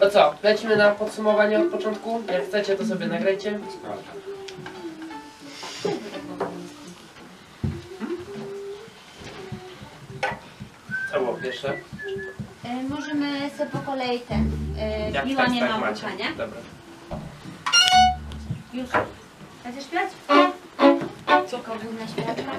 To co, lecimy na podsumowanie od początku? Jak chcecie, to sobie nagrajcie. Co było pierwsze? Y, możemy sobie po kolei ten. Y, e, Jak tak, nie tak ma macie. nie? Dobra. Już. Chcesz śpiewać? Co, powinna śpiewaczka?